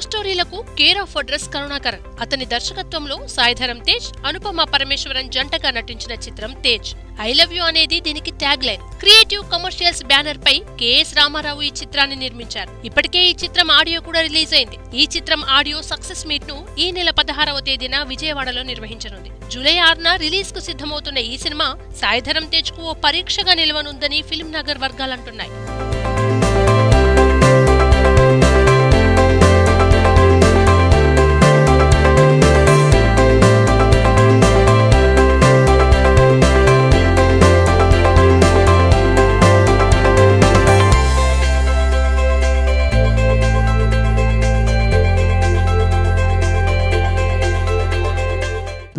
Love స్టోరీలకు care of dress Karunakar. అతని దర్శకత్వంలో సాయిధరం తేజ్ అనుపమ పరమేశ్వరన్ జంటగా నటించిన చిత్రం తేజ్. ఐ లవ్ యూ అనేది దీనికి tag line. Creative commercials banner పై కెఎస్ రామారావు ఈ చిత్రాన్ని నిర్మించారు. ఇప్పటికే ఈ చిత్రం ఆడియో కూడా రిలీజ్ అయింది. ఈ చిత్రం ఆడియో సక్సెస్ మీట్ను ఈ నెల పదహారవ తేదీన విజయవాడలో నిర్వహించనుంది. జూలై ఆరున రిలీజ్కు సిద్ధమవుతున్న ఈ సినిమా సాయిధరం తేజ్కు ఓ పరీక్షగా నిలవనుందని ఫిల్మ్ నగర్ వర్గాలంటున్నాయి.